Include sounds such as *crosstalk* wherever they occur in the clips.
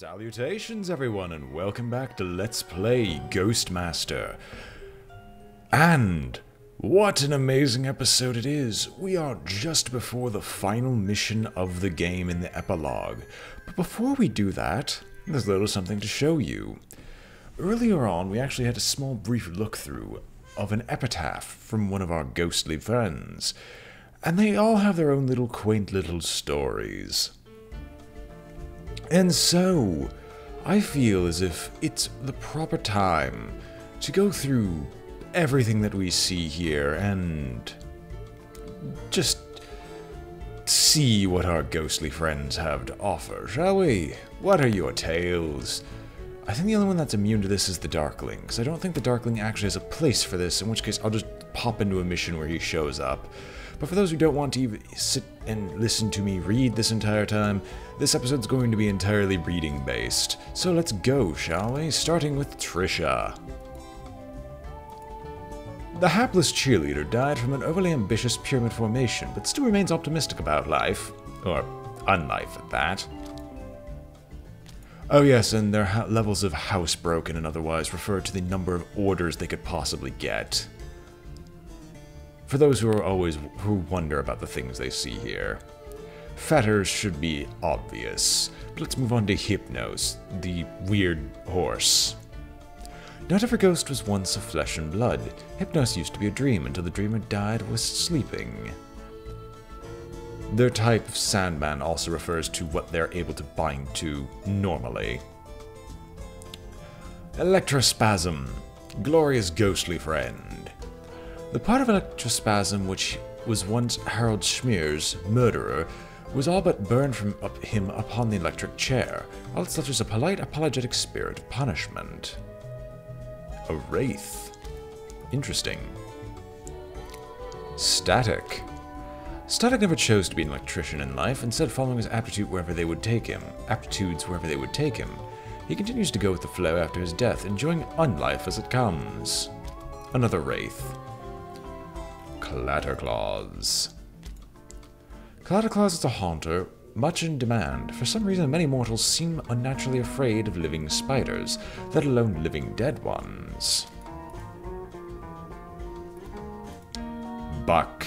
Salutations, everyone, and welcome back to Let's Play Ghost Master. And what an amazing episode it is! We are just before the final mission of the game in the epilogue. But before we do that, there's a little something to show you. Earlier on, we actually had a small brief look through of an epitaph from one of our ghostly friends. And they all have their own little quaint little stories. And so, I feel as if it's the proper time to go through everything that we see here and just see what our ghostly friends have to offer, shall we? What are your tales? I think the only one that's immune to this is the Darkling, because I don't think the Darkling actually has a place for this, in which case I'll just pop into a mission where he shows up. But for those who don't want to sit and listen to me read this entire time, this episode's going to be entirely reading based. So let's go, shall we? Starting with Trisha. The hapless cheerleader died from an overly ambitious pyramid formation, but still remains optimistic about life. Or unlife at that. Oh yes, and their levels of housebroken and otherwise refer to the number of orders they could possibly get. For those who are always who wonder about the things they see here. Fetters should be obvious, but let's move on to Hypnos, the weird horse. Not every ghost was once of flesh and blood. Hypnos used to be a dream until the dreamer died was sleeping. Their type of Sandman also refers to what they're able to bind to normally. Electrospasm, Gloria's ghostly friend. The part of Electrospasm which was once Harold Schmear's murderer was all but burned from up him upon the electric chair, all it such as a polite apologetic spirit of punishment. A wraith. Interesting. Static. Static never chose to be an electrician in life, instead following his aptitude wherever they would take him, aptitudes wherever they would take him. He continues to go with the flow after his death, enjoying unlife as it comes. Another wraith. Clatterclaws. Clatterclaws is a haunter, much in demand. For some reason, many mortals seem unnaturally afraid of living spiders, let alone living dead ones. Buck.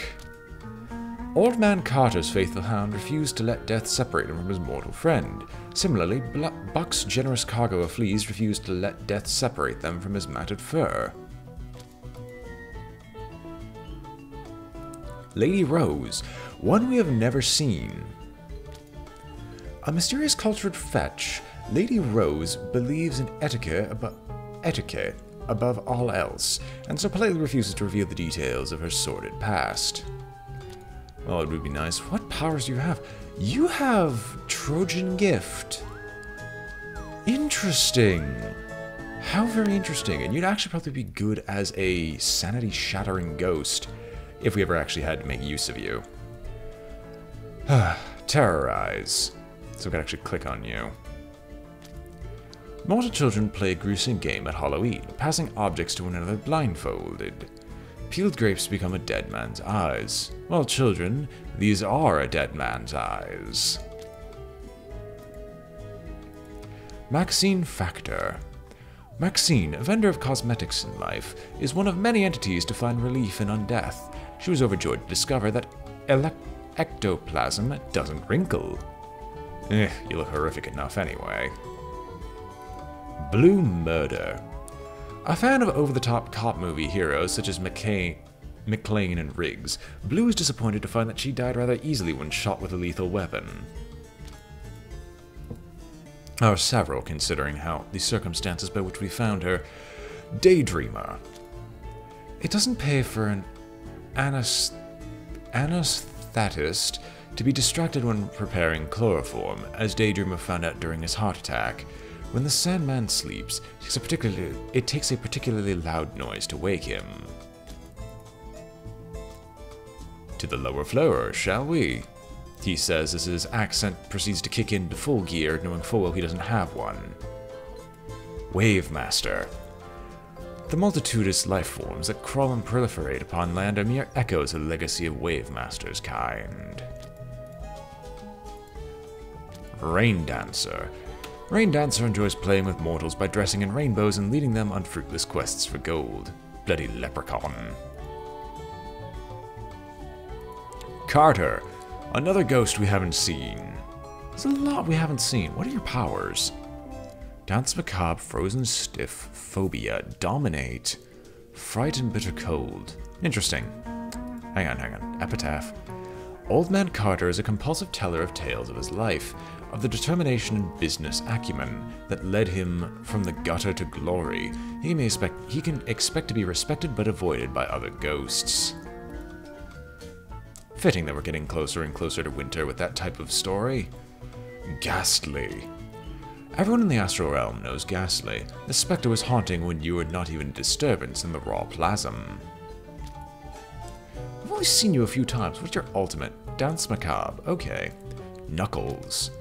Old Man Carter's faithful hound refused to let death separate him from his mortal friend. Similarly, Buck's generous cargo of fleas refused to let death separate them from his matted fur. Lady Rose, one we have never seen. A mysterious cultured fetch, Lady Rose believes in etiquette, abo etiquette above all else, and so politely refuses to reveal the details of her sordid past. Well, it would be nice. What powers do you have? You have Trojan Gift. Interesting. How very interesting. And you'd actually probably be good as a sanity-shattering ghost if we ever actually had to make use of you. *sighs* Terrorize. So we can actually click on you. Mortal children play a gruesome game at Halloween, passing objects to one another blindfolded. Peeled grapes become a dead man's eyes. Well, children, these are a dead man's eyes. Maxine Factor. Maxine, a vendor of cosmetics in life, is one of many entities to find relief in undeath. She was overjoyed to discover that ectoplasm doesn't wrinkle. Eh, you look horrific enough anyway. Blue Murder. A fan of over-the-top cop movie heroes such as McCain, McClane and Riggs, Blue is disappointed to find that she died rather easily when shot with a lethal weapon. Or several, considering how the circumstances by which we found her. Daydreamer. It doesn't pay for an anest anesthetist to be distracted when preparing chloroform, as Daydreamer found out during his heart attack. When the Sandman sleeps, it takes a particularly, it takes a particularly loud noise to wake him. To the lower floor, shall we? He says as his accent proceeds to kick into full gear, knowing full well he doesn't have one. Wave Master. The multitudinous life forms that crawl and proliferate upon land are mere echoes of the legacy of Wave Master's kind. Rain Dancer. Rain Dancer enjoys playing with mortals by dressing in rainbows and leading them on fruitless quests for gold. Bloody leprechaun. Carter, another ghost we haven't seen. There's a lot we haven't seen. What are your powers? Dance Macabre, Frozen Stiff, Phobia, Dominate, Fright and Bitter Cold. Interesting. Hang on, hang on. Epitaph. Old Man Carter is a compulsive teller of tales of his life, of the determination and business acumen that led him from the gutter to glory. He may expect he can expect to be respected but avoided by other ghosts. Fitting that we're getting closer and closer to winter with that type of story. Ghastly. Everyone in the astral realm knows Ghastly. The specter was haunting when you were not even a disturbance in the raw plasm. I've only seen you a few times. What's your ultimate? Dance Macabre. Okay. Knuckles.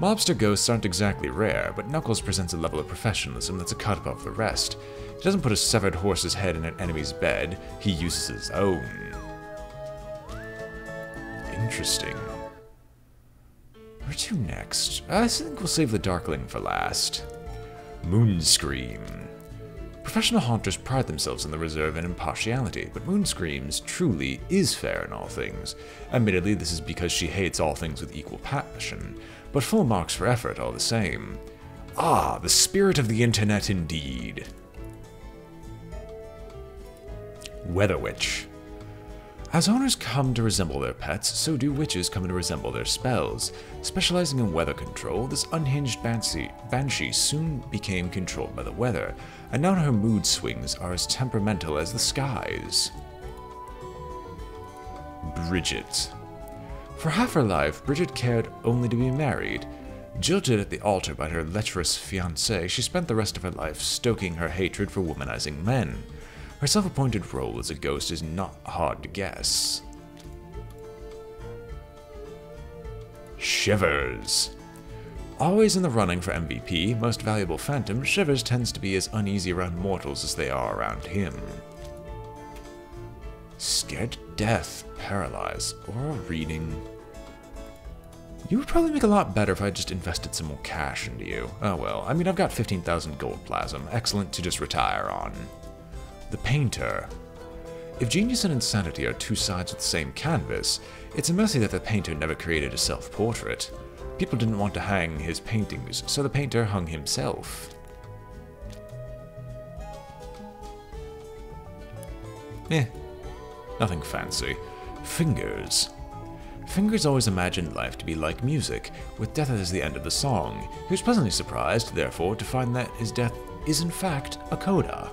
Mobster ghosts aren't exactly rare, but Knuckles presents a level of professionalism that's a cut above the rest. He doesn't put a severed horse's head in an enemy's bed, he uses his own. Interesting. Where to next? I think we'll save the Darkling for last. Moonscream. Professional haunters pride themselves in the reserve and impartiality, but Moonscream's truly is fair in all things. Admittedly, this is because she hates all things with equal passion, but full marks for effort all the same. Ah, the spirit of the internet indeed. Weather Witch. As owners come to resemble their pets, so do witches come to resemble their spells. Specializing in weather control, this unhinged banshee, banshee soon became controlled by the weather, and now her mood swings are as temperamental as the skies. Bridget. For half her life, Bridget cared only to be married. Jilted at the altar by her lecherous fiancé, she spent the rest of her life stoking her hatred for womanizing men. Her self appointed role as a ghost is not hard to guess. Shivers. Always in the running for MVP, most valuable Phantom, Shivers tends to be as uneasy around mortals as they are around him. Scared to death, paralyze, or reading. You would probably make a lot better if I just invested some more cash into you. Oh well, I mean I've got 15,000 gold plasm, excellent to just retire on. The painter. If genius and insanity are two sides of the same canvas, it's a mercy that the painter never created a self-portrait. People didn't want to hang his paintings, so the painter hung himself. Eh, nothing fancy. Fingers. Fingers always imagined life to be like music, with death as the end of the song. He was pleasantly surprised, therefore, to find that his death is in fact a coda.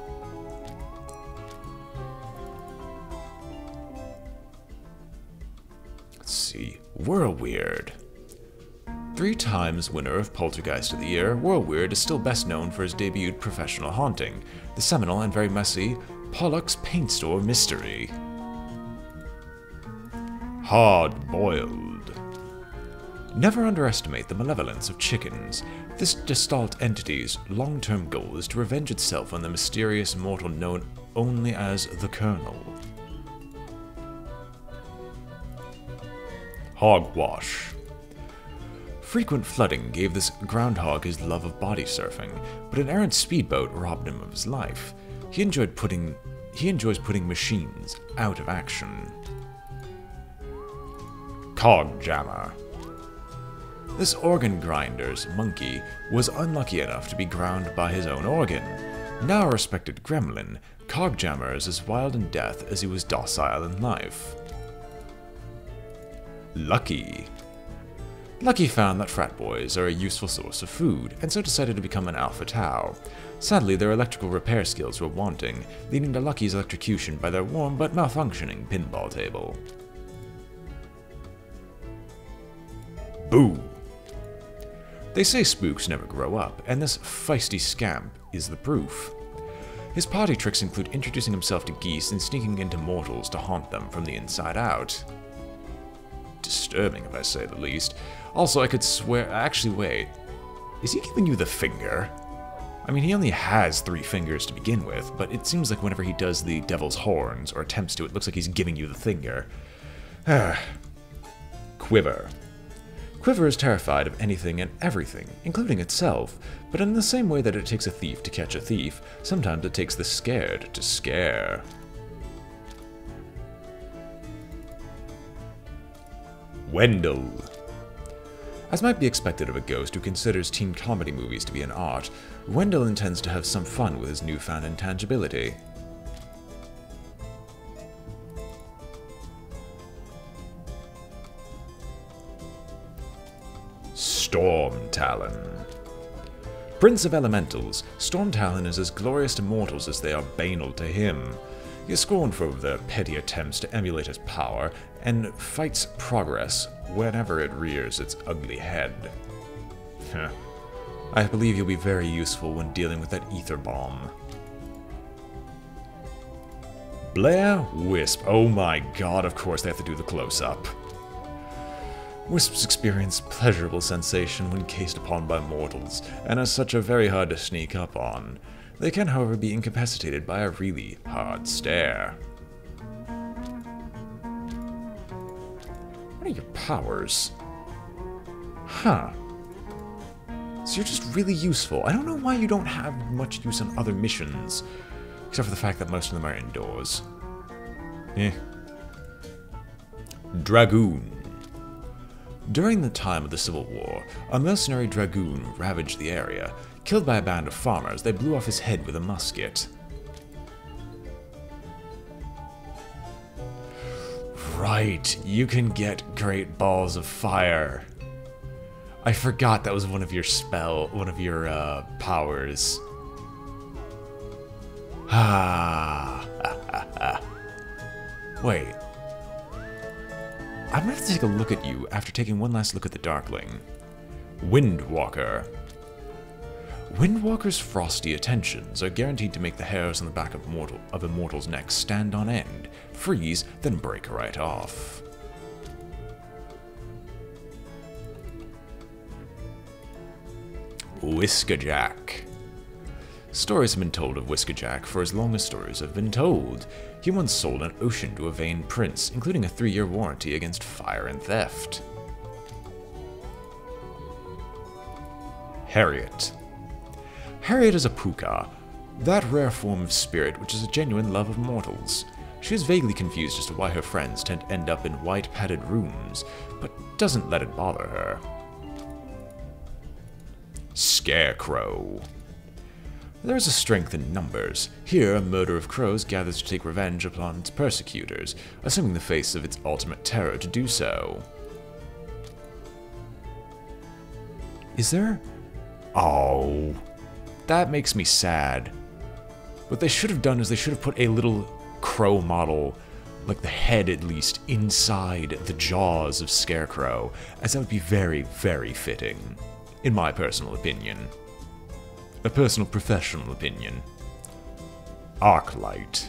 Let's see. Whirlweird. Three times winner of Poltergeist of the Year, Whirlweird is still best known for his debuted professional haunting, the seminal and very messy Pollock's Paint Store Mystery. Hard boiled. Never underestimate the malevolence of chickens. This gestalt entity's long term goal is to revenge itself on the mysterious mortal known only as the Colonel. Hogwash. Frequent flooding gave this groundhog his love of body surfing, but an errant speedboat robbed him of his life. He enjoyed putting he enjoys putting machines out of action. Cog Jammer. This organ grinder's monkey was unlucky enough to be ground by his own organ. Now a respected gremlin, Cogjammer is as wild in death as he was docile in life. Lucky. Lucky found that frat boys are a useful source of food, and so decided to become an alpha tau. Sadly, their electrical repair skills were wanting, leading to Lucky's electrocution by their warm but malfunctioning pinball table. Boo! They say spooks never grow up, and this feisty scamp is the proof. His party tricks include introducing himself to geese and sneaking into mortals to haunt them from the inside out. Disturbing, if I say the least. Also, I could swear. Actually, wait. Is he giving you the finger? I mean, he only has three fingers to begin with, but it seems like whenever he does the devil's horns, or attempts to, it looks like he's giving you the finger. *sighs* Quiver. Quiver is terrified of anything and everything, including itself, but in the same way that it takes a thief to catch a thief, sometimes it takes the scared to scare. Wendell. As might be expected of a ghost who considers teen comedy movies to be an art, Wendell intends to have some fun with his newfound intangibility. Storm Talon. Prince of Elementals, Storm Talon is as glorious to mortals as they are banal to him. He is scorned for their petty attempts to emulate his power, and fights progress whenever it rears its ugly head. I believe you'll be very useful when dealing with that ether bomb. Blair Wisp. Oh my god, of course they have to do the close-up. Wisps experience pleasurable sensation when cased upon by mortals, and as such are very hard to sneak up on. They can, however, be incapacitated by a really hard stare. What are your powers? Huh. So you're just really useful. I don't know why you don't have much use on other missions, except for the fact that most of them are indoors. Eh. Dragoon. During the time of the Civil War, a mercenary dragoon ravaged the area. Killed by a band of farmers, they blew off his head with a musket. Right, you can get great balls of fire. I forgot that was one of your spell, one of your uh, powers. Ah. *sighs* Wait, I'm gonna have to take a look at you after taking one last look at the Darkling. Windwalker. Windwalker's frosty attentions are guaranteed to make the hairs on the back of, mortal, of a mortal's neck stand on end, freeze, then break right off. Whiskerjack. Stories have been told of Whiskerjack for as long as stories have been told. He once sold an ocean to a vain prince, including a three year warranty against fire and theft. Harriet. Harriet is a puka, that rare form of spirit which is a genuine love of mortals. She is vaguely confused as to why her friends tend to end up in white padded rooms, but doesn't let it bother her. Scarecrow. There is a strength in numbers. Here, a murder of crows gathers to take revenge upon its persecutors, assuming the face of its ultimate terror to do so. Is there? Oh, that makes me sad. What they should have done is they should have put a little crow model, like the head at least, inside the jaws of Scarecrow, as that would be very, very fitting, in my personal opinion. A personal professional opinion. Arclight.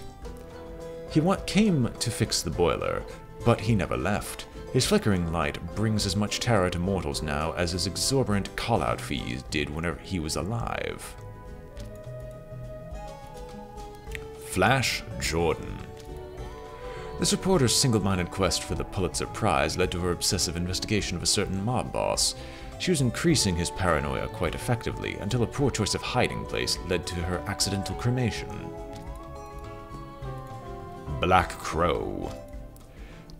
He came to fix the boiler, but he never left. His flickering light brings as much terror to mortals now as his exorbitant call-out fees did whenever he was alive. Flash Jordan. This reporter's single-minded quest for the Pulitzer Prize led to her obsessive investigation of a certain mob boss, she was increasing his paranoia quite effectively until a poor choice of hiding place led to her accidental cremation. Black Crow.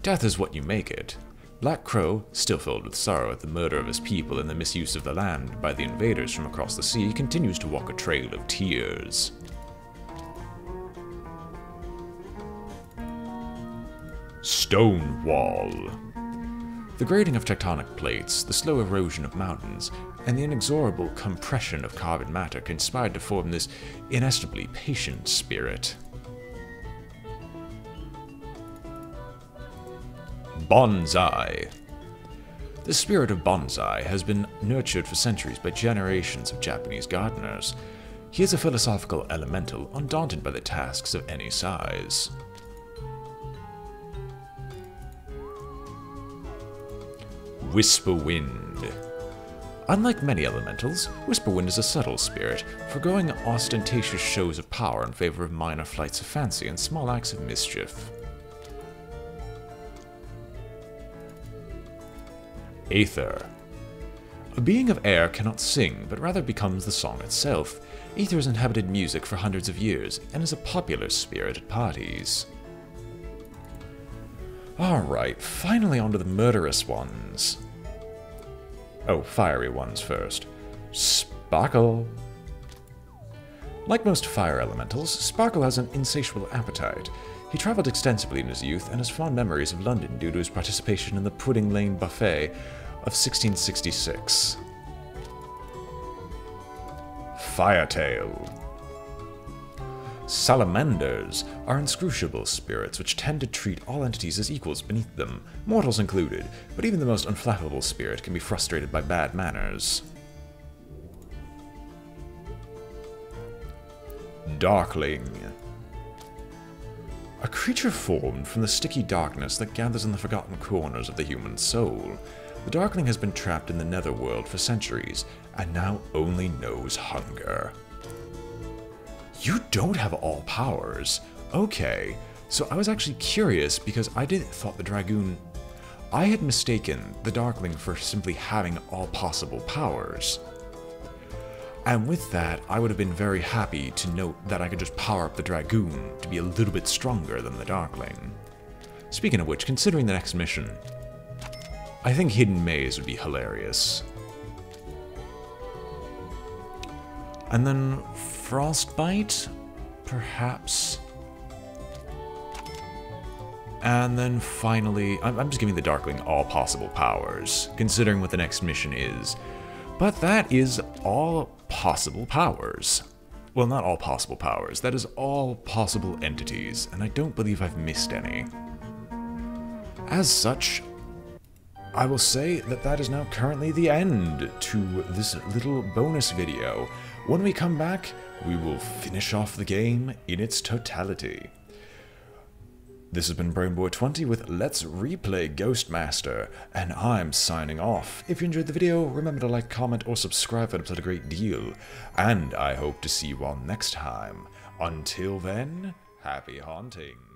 Death is what you make it. Black Crow, still filled with sorrow at the murder of his people and the misuse of the land by the invaders from across the sea, continues to walk a trail of tears. Stonewall. The grading of tectonic plates, the slow erosion of mountains, and the inexorable compression of carbon matter conspired to form this inestimably patient spirit. Bonsai. The spirit of bonsai has been nurtured for centuries by generations of Japanese gardeners. He is a philosophical elemental, undaunted by the tasks of any size. Whisperwind. Unlike many elementals, Whisperwind is a subtle spirit, foregoing ostentatious shows of power in favor of minor flights of fancy and small acts of mischief. Aether. A being of air cannot sing, but rather becomes the song itself. Ether has inhabited music for hundreds of years and is a popular spirit at parties. Alright, finally onto the murderous ones. Oh, fiery ones first. Sparkle. Like most fire elementals, Sparkle has an insatiable appetite. He traveled extensively in his youth and has fond memories of London due to his participation in the Pudding Lane Buffet of 1666. Firetail. Salamanders are inscrutable spirits which tend to treat all entities as equals beneath them, mortals included, but even the most unflappable spirit can be frustrated by bad manners. Darkling. A creature formed from the sticky darkness that gathers in the forgotten corners of the human soul. The Darkling has been trapped in the Netherworld for centuries, and now only knows hunger. You don't have all powers. Okay, so I was actually curious because I didn't thought the Dragoon... I had mistaken the Darkling for simply having all possible powers. And with that, I would have been very happy to note that I could just power up the Dragoon to be a little bit stronger than the Darkling. Speaking of which, considering the next mission, I think Hidden Maze would be hilarious. And then Frostbite, perhaps. And then finally, I'm, I'm just giving the Darkling all possible powers, considering what the next mission is. But that is all possible powers. Well, not all possible powers, that is all possible entities, and I don't believe I've missed any. As such, I will say that that is now currently the end to this little bonus video. When we come back, we will finish off the game in its totality. This has been BrainBoy20 with Let's Replay Ghost Master, and I'm signing off. If you enjoyed the video, remember to like, comment, or subscribe, out a great deal. And I hope to see you all next time. Until then, happy hauntings.